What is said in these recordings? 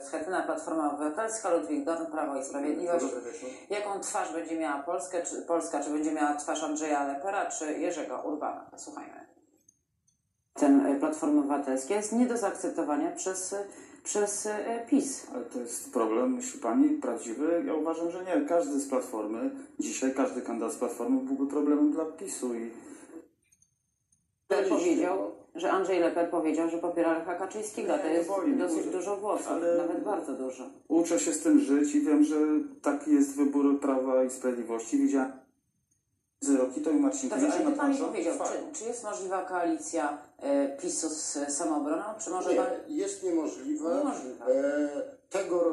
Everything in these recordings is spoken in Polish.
Schetyna, Platforma Obywatelska, Ludwik Dorn, Prawo i Sprawiedliwość. Jaką twarz będzie miała Polskę, czy, Polska? Czy będzie miała twarz Andrzeja Lepera, czy Jerzego Urbana? Słuchajmy. Ten e, Platformy Obywatelskiej jest nie do zaakceptowania przez, e, przez e, PiS. Ale to jest problem, myśli Pani, prawdziwy? Ja uważam, że nie. Każdy z Platformy, dzisiaj każdy kandydat z Platformy byłby problemem dla PiSu i Leper powiedział, że Andrzej Leper powiedział, że popiera Lecha Kaczyńskiego. To jest boli dosyć dużo. dużo głosów, Ale- nawet bardzo dużo. uczę się z tym żyć i wiem, że taki jest wybór Prawa i Sprawiedliwości. Widziałem wyroki, to i Dobrze, ale Pani twarzy powiedział, czy, czy jest możliwa koalicja e, PiSu z Samobroną, czy może Pan... Nie, jest niemożliwe. Niemożliwe. E, tego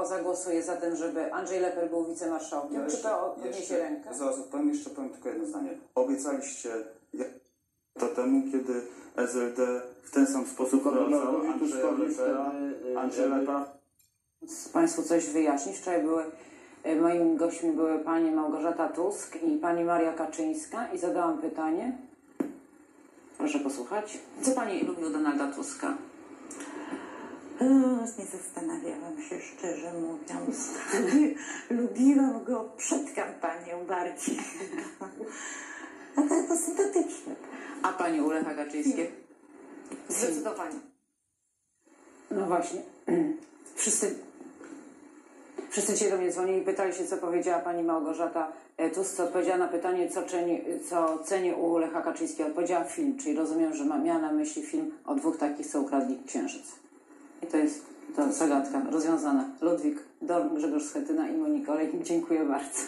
PO, zagłosuje za tym, żeby Andrzej Leper był wicemarszałkiem, Ja czy podniesie jeszcze- rękę? Zaraz odpowiem, jeszcze powiem tylko jedno zdanie. Obiecaliście to temu, kiedy SLD w ten sam sposób Andrzeja Lepera, wtedy, e, Andrzeja żeby- Lepera Państwu coś wyjaśnić. Wczoraj były, e, moimi gośćmi były pani Małgorzata Tusk i pani Maria Kaczyńska i zadałam pytanie. Proszę posłuchać. Co pani lubi u Donalda Tuska? Nie zastanawiałam się szczerze mówiąc. Lubiłam go przed kampanią bardziej. A tak to sympatyczny. A pani u Lecha Kaczyńskiego? Zdecydowanie. No właśnie. Wszyscy, wszyscy ci do mnie dzwonili i pytali się, co powiedziała pani Małgorzata Tusk, co odpowiedziała na pytanie, co ceni, co ceni u Lecha Kaczyńskiego. Odpowiedziała film, czyli rozumiem, że ma, miała na myśli film o dwóch takich, co ukradli księżyc. I to jest to zagadka rozwiązana. Ludwik Dorn, Grzegorz Schetyna i Monika Olejnik. Dziękuję bardzo.